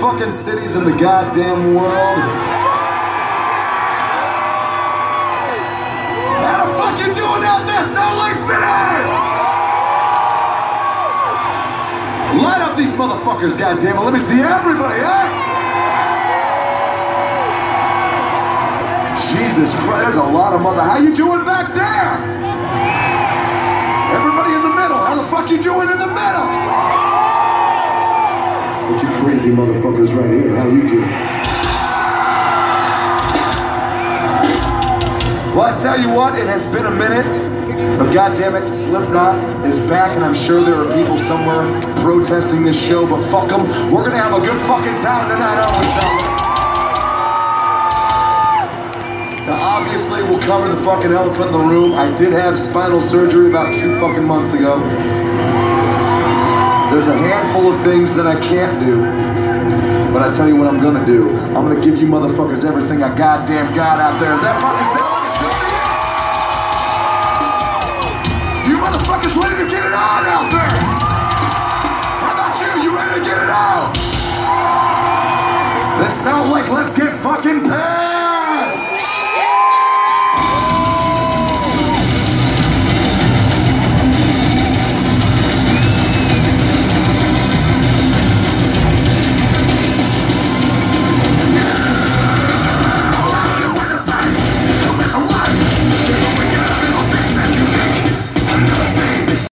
fucking cities in the goddamn world. How the fuck you doing out there, Salt Lake City? Light up these motherfuckers, goddamn! goddammit. Let me see everybody, eh? Jesus Christ, there's a lot of mother. How you doing back there? Everybody in the middle. How the fuck you doing in the middle? Crazy motherfuckers right here. How you doing? Well, I tell you what, it has been a minute. But goddammit, Slipknot is back, and I'm sure there are people somewhere protesting this show, but fuck them. We're gonna have a good fucking time tonight, aren't we, Now, obviously, we'll cover the fucking elephant in the room. I did have spinal surgery about two fucking months ago. There's a handful of things that I can't do. But I tell you what I'm gonna do. I'm gonna give you motherfuckers everything I goddamn got out there. Is that fucking sound like a show? So you motherfuckers ready to get it on out there? How about you? You ready to get it on? That sound like let's get!